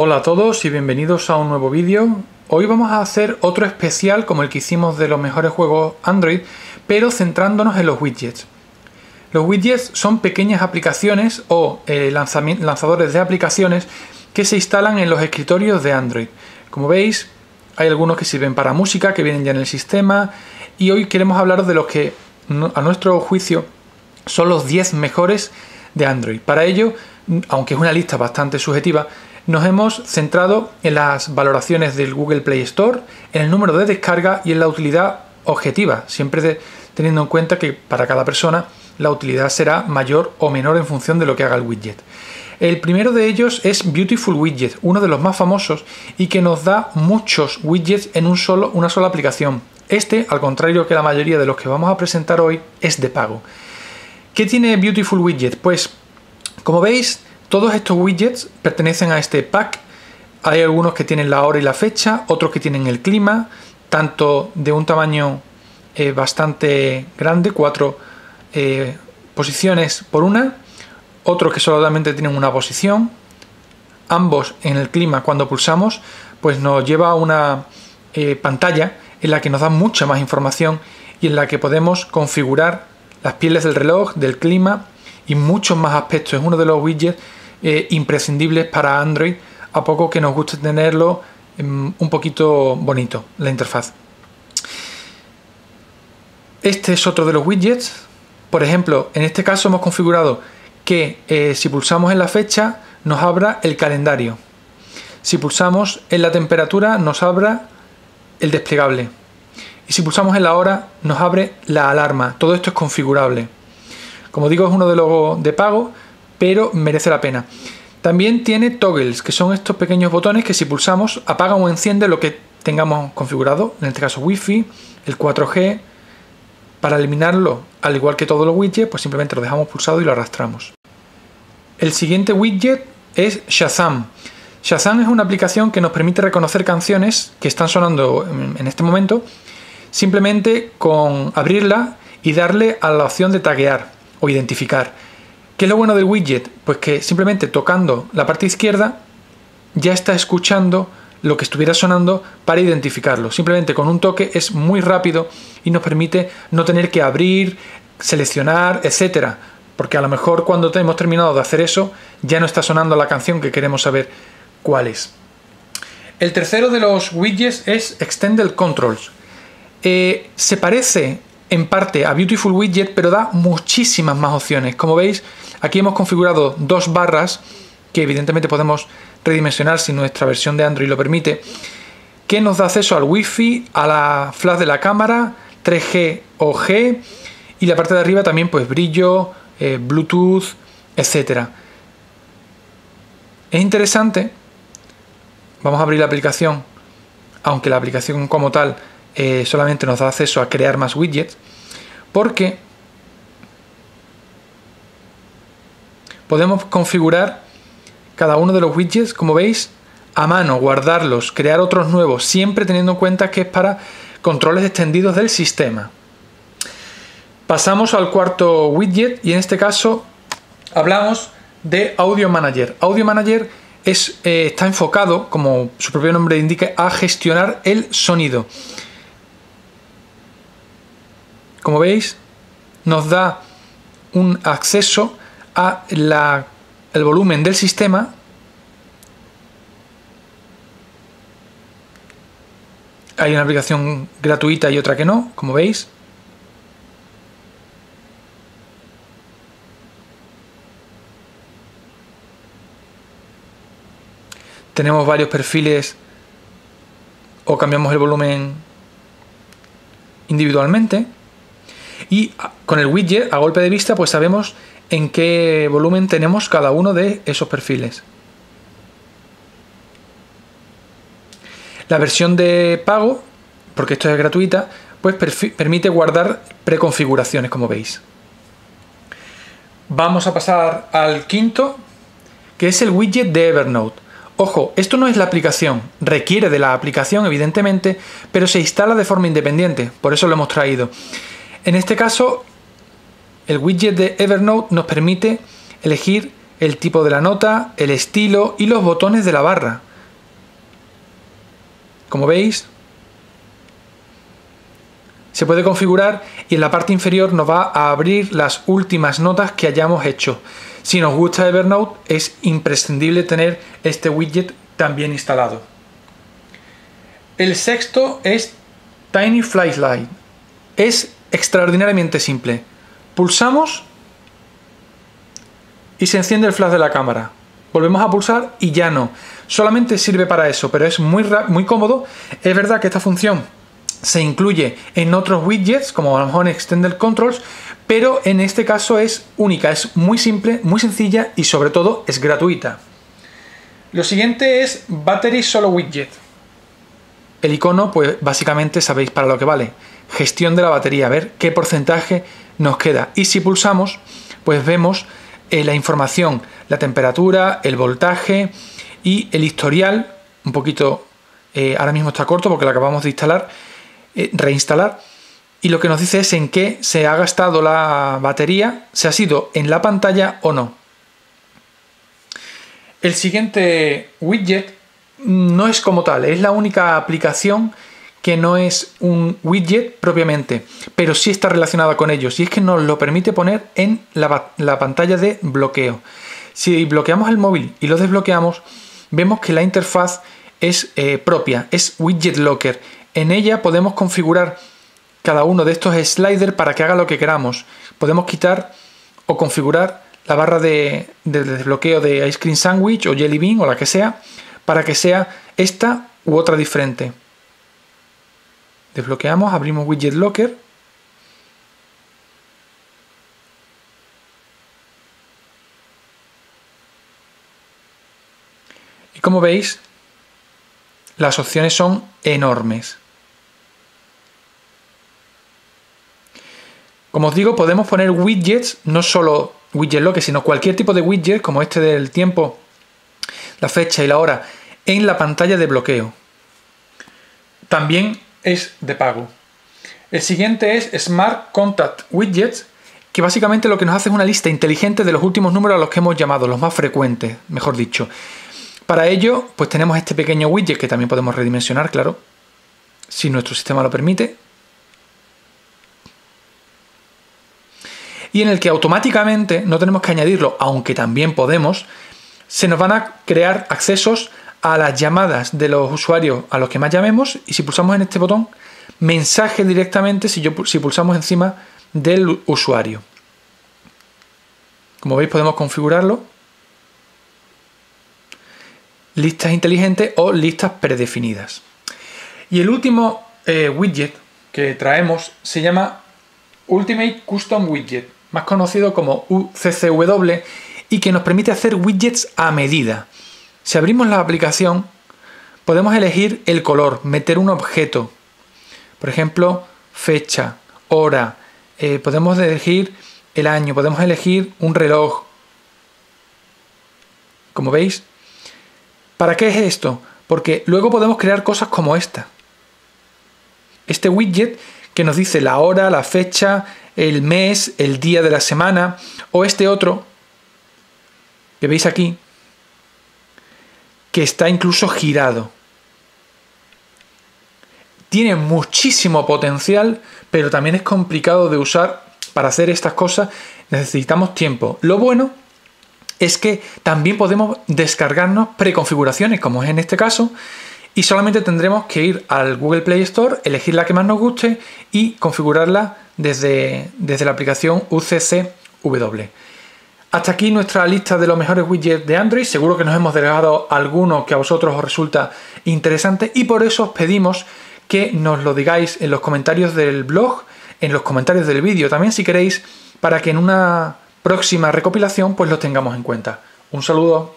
Hola a todos y bienvenidos a un nuevo vídeo. Hoy vamos a hacer otro especial como el que hicimos de los mejores juegos Android, pero centrándonos en los widgets. Los widgets son pequeñas aplicaciones o eh, lanzadores de aplicaciones que se instalan en los escritorios de Android. Como veis, hay algunos que sirven para música, que vienen ya en el sistema, y hoy queremos hablaros de los que, a nuestro juicio, son los 10 mejores de Android. Para ello, aunque es una lista bastante subjetiva, nos hemos centrado en las valoraciones del Google Play Store, en el número de descarga y en la utilidad objetiva, siempre teniendo en cuenta que para cada persona la utilidad será mayor o menor en función de lo que haga el widget. El primero de ellos es Beautiful Widget, uno de los más famosos y que nos da muchos widgets en un solo, una sola aplicación. Este, al contrario que la mayoría de los que vamos a presentar hoy, es de pago. ¿Qué tiene Beautiful Widget? Pues, como veis, todos estos widgets pertenecen a este pack. Hay algunos que tienen la hora y la fecha, otros que tienen el clima, tanto de un tamaño eh, bastante grande, cuatro eh, posiciones por una, otros que solamente tienen una posición. Ambos en el clima cuando pulsamos, pues nos lleva a una eh, pantalla en la que nos da mucha más información y en la que podemos configurar las pieles del reloj, del clima y muchos más aspectos. Es uno de los widgets eh, imprescindibles para Android, a poco que nos guste tenerlo mm, un poquito bonito, la interfaz. Este es otro de los widgets. Por ejemplo, en este caso hemos configurado que eh, si pulsamos en la fecha nos abra el calendario. Si pulsamos en la temperatura nos abra el desplegable. Y si pulsamos en la hora nos abre la alarma. Todo esto es configurable. Como digo, es uno de los de pago, pero merece la pena. También tiene toggles, que son estos pequeños botones que si pulsamos apagan o enciende lo que tengamos configurado, en este caso Wi-Fi, el 4G. Para eliminarlo, al igual que todos los widgets, pues simplemente lo dejamos pulsado y lo arrastramos. El siguiente widget es Shazam. Shazam es una aplicación que nos permite reconocer canciones que están sonando en este momento simplemente con abrirla y darle a la opción de taguear o identificar. ¿Qué es lo bueno del widget? Pues que simplemente tocando la parte izquierda ya está escuchando lo que estuviera sonando para identificarlo. Simplemente con un toque es muy rápido y nos permite no tener que abrir, seleccionar, etcétera. Porque a lo mejor cuando hemos terminado de hacer eso ya no está sonando la canción que queremos saber cuál es. El tercero de los widgets es Extended Controls. Eh, se parece en parte a Beautiful Widget, pero da muchísimas más opciones. Como veis, aquí hemos configurado dos barras que evidentemente podemos redimensionar si nuestra versión de Android lo permite, que nos da acceso al Wi-Fi, a la flash de la cámara, 3G o G, y la parte de arriba también pues brillo, eh, Bluetooth, etc. Es interesante, vamos a abrir la aplicación, aunque la aplicación como tal eh, solamente nos da acceso a crear más widgets, porque podemos configurar cada uno de los widgets, como veis, a mano, guardarlos, crear otros nuevos, siempre teniendo en cuenta que es para controles extendidos del sistema. Pasamos al cuarto widget y en este caso hablamos de Audio Manager. Audio Manager es, eh, está enfocado, como su propio nombre indica, a gestionar el sonido. Como veis, nos da un acceso a el volumen del sistema hay una aplicación gratuita y otra que no, como veis. Tenemos varios perfiles o cambiamos el volumen individualmente. Y con el widget, a golpe de vista, pues sabemos en qué volumen tenemos cada uno de esos perfiles. La versión de pago, porque esto es gratuita, pues permite guardar preconfiguraciones, como veis. Vamos a pasar al quinto, que es el widget de Evernote. Ojo, esto no es la aplicación, requiere de la aplicación evidentemente, pero se instala de forma independiente, por eso lo hemos traído. En este caso, el widget de Evernote nos permite elegir el tipo de la nota, el estilo y los botones de la barra. Como veis, se puede configurar y en la parte inferior nos va a abrir las últimas notas que hayamos hecho. Si nos gusta Evernote es imprescindible tener este widget también instalado. El sexto es Tiny Flashlight. Es extraordinariamente simple. Pulsamos y se enciende el flash de la cámara. Volvemos a pulsar y ya no. Solamente sirve para eso, pero es muy, muy cómodo. Es verdad que esta función se incluye en otros widgets, como a lo mejor en Extended Controls, pero en este caso es única, es muy simple, muy sencilla y sobre todo es gratuita. Lo siguiente es Battery Solo Widget. El icono, pues básicamente sabéis para lo que vale. Gestión de la batería, a ver qué porcentaje nos queda. Y si pulsamos, pues vemos eh, la información, la temperatura, el voltaje y el historial, un poquito, eh, ahora mismo está corto porque lo acabamos de instalar, eh, reinstalar, y lo que nos dice es en qué se ha gastado la batería, si ha sido en la pantalla o no. El siguiente widget no es como tal, es la única aplicación que no es un widget propiamente, pero sí está relacionada con ellos y es que nos lo permite poner en la, pantalla de bloqueo. Si bloqueamos el móvil y lo desbloqueamos, vemos que la interfaz es eh, propia, es Widget Locker. En ella podemos configurar cada uno de estos sliders para que haga lo que queramos. Podemos quitar o configurar la barra de, de desbloqueo de Ice Cream Sandwich o Jelly Bean o la que sea para que sea esta u otra diferente. Desbloqueamos, abrimos Widget Locker. Y como veis, las opciones son enormes. Como os digo, podemos poner widgets, no solo widget sino cualquier tipo de widget, como este del tiempo, la fecha y la hora, en la pantalla de bloqueo. También es de pago. El siguiente es Smart Contact Widgets, que básicamente lo que nos hace es una lista inteligente de los últimos números a los que hemos llamado, los más frecuentes, mejor dicho. Para ello, pues tenemos este pequeño widget que también podemos redimensionar, claro, si nuestro sistema lo permite. Y en el que automáticamente, no tenemos que añadirlo, aunque también podemos, se nos van a crear accesos a las llamadas de los usuarios a los que más llamemos y si pulsamos en este botón, mensaje directamente si, yo, si pulsamos encima del usuario. Como veis podemos configurarlo. Listas inteligentes o listas predefinidas. Y el último eh, widget que traemos se llama Ultimate Custom Widget, más conocido como UCCW, y que nos permite hacer widgets a medida. Si abrimos la aplicación, podemos elegir el color, meter un objeto, por ejemplo, fecha, hora, eh, podemos elegir el año, podemos elegir un reloj. Como veis, ¿para qué es esto? Porque luego podemos crear cosas como esta. Este widget que nos dice la hora, la fecha, el mes, el día de la semana, o este otro que veis aquí, que está incluso girado. Tiene muchísimo potencial, pero también es complicado de usar para hacer estas cosas. Necesitamos tiempo. Lo bueno es que también podemos descargarnos preconfiguraciones, como es en este caso, y solamente tendremos que ir al Google Play Store, elegir la que más nos guste y configurarla desde, desde la aplicación UCCW. Hasta aquí nuestra lista de los mejores widgets de Android. Seguro que nos hemos dejado alguno que a vosotros os resulta interesante y por eso os pedimos que nos lo digáis en los comentarios del blog, en los comentarios del vídeo también si queréis, para que en una próxima recopilación pues lo tengamos en cuenta. Un saludo.